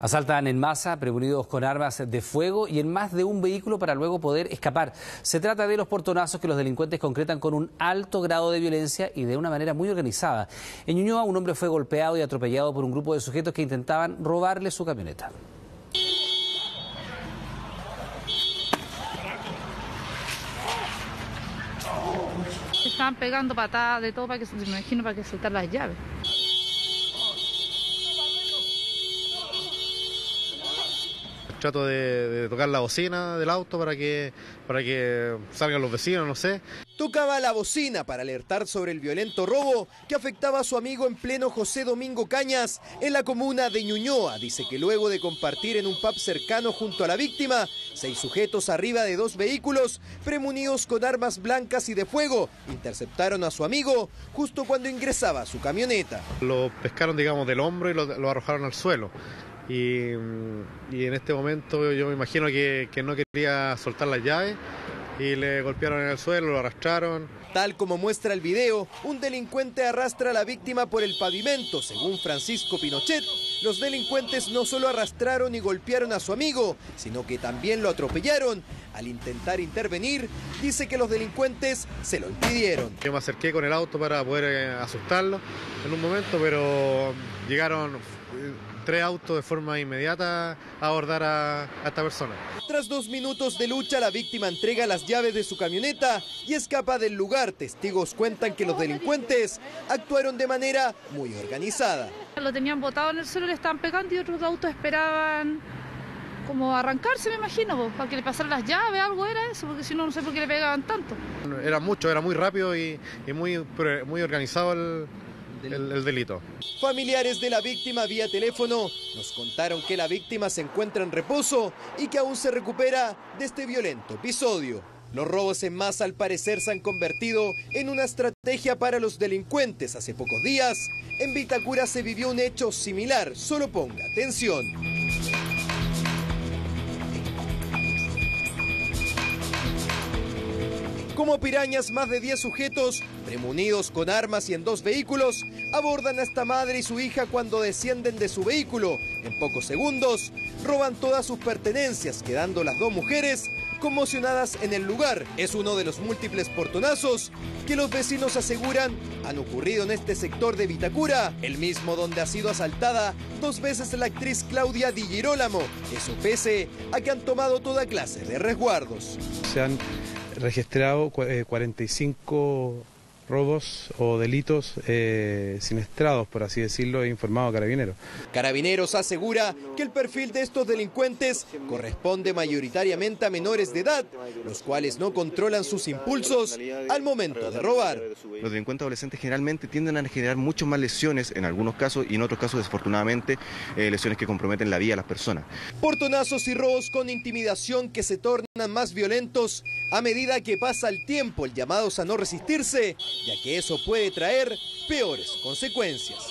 Asaltan en masa, prevenidos con armas de fuego y en más de un vehículo para luego poder escapar. Se trata de los portonazos que los delincuentes concretan con un alto grado de violencia y de una manera muy organizada. En Ñuñoa, un hombre fue golpeado y atropellado por un grupo de sujetos que intentaban robarle su camioneta. Estaban pegando patadas de todo para que, me imagino, para que soltar las llaves. Trato de, tocar la bocina del auto para que, para que salgan los vecinos, no sé. Tocaba la bocina para alertar sobre el violento robo que afectaba a su amigo en pleno José Domingo Cañas en la comuna de Ñuñoa. Dice que luego de compartir en un pub cercano junto a la víctima, seis sujetos arriba de dos vehículos, premunidos con armas blancas y de fuego, interceptaron a su amigo justo cuando ingresaba a su camioneta. Lo pescaron, digamos, del hombro y lo arrojaron al suelo. Y, en este momento yo me imagino que, no quería soltar las llaves y le golpearon en el suelo, lo arrastraron. Tal como muestra el video, un delincuente arrastra a la víctima por el pavimento. Según Francisco Pinochet, los delincuentes no solo arrastraron y golpearon a su amigo, sino que también lo atropellaron. Al intentar intervenir, dice que los delincuentes se lo impidieron. Yo me acerqué con el auto para poder eh, asustarlo en un momento, pero llegaron tres autos de forma inmediata a abordar a, esta persona. Tras dos minutos de lucha, la víctima entrega las llaves de su camioneta y escapa del lugar. Testigos cuentan que los delincuentes actuaron de manera muy organizada. Lo tenían botado en el suelo, le estaban pegando y otros autos esperaban como arrancarse, me imagino, para que le pasaran las llaves, algo era eso, porque si no, no sé por qué le pegaban tanto. Era mucho, era muy rápido y, muy, muy organizado el, el, delito. Familiares de la víctima vía teléfono nos contaron que la víctima se encuentra en reposo y que aún se recupera de este violento episodio. Los robos en masa al parecer se han convertido en una estrategia para los delincuentes. Hace pocos días, en Vitacura se vivió un hecho similar. Solo ponga atención. Como pirañas, más de 10 sujetos, premunidos con armas y en dos vehículos, abordan a esta madre y su hija cuando descienden de su vehículo. En pocos segundos, roban todas sus pertenencias, quedando las dos mujeres conmocionadas en el lugar. Es uno de los múltiples portonazos que los vecinos aseguran han ocurrido en este sector de Vitacura, el mismo donde ha sido asaltada dos veces la actriz Claudia Di Girolamo. Eso pese a que han tomado toda clase de resguardos. Se han registrado 45 eh, robos o delitos eh, siniestrados, por así decirlo, e informado a Carabineros. Carabineros asegura que el perfil de estos delincuentes corresponde mayoritariamente a menores de edad, los cuales no controlan sus impulsos al momento de robar. Los delincuentes adolescentes generalmente tienden a generar mucho más lesiones en algunos casos y en otros casos, desafortunadamente, eh, lesiones que comprometen la vida de las personas. Portonazos y robos con intimidación que se tornan más violentos a medida que pasa el tiempo, el llamados a no resistirse ya que eso puede traer peores consecuencias.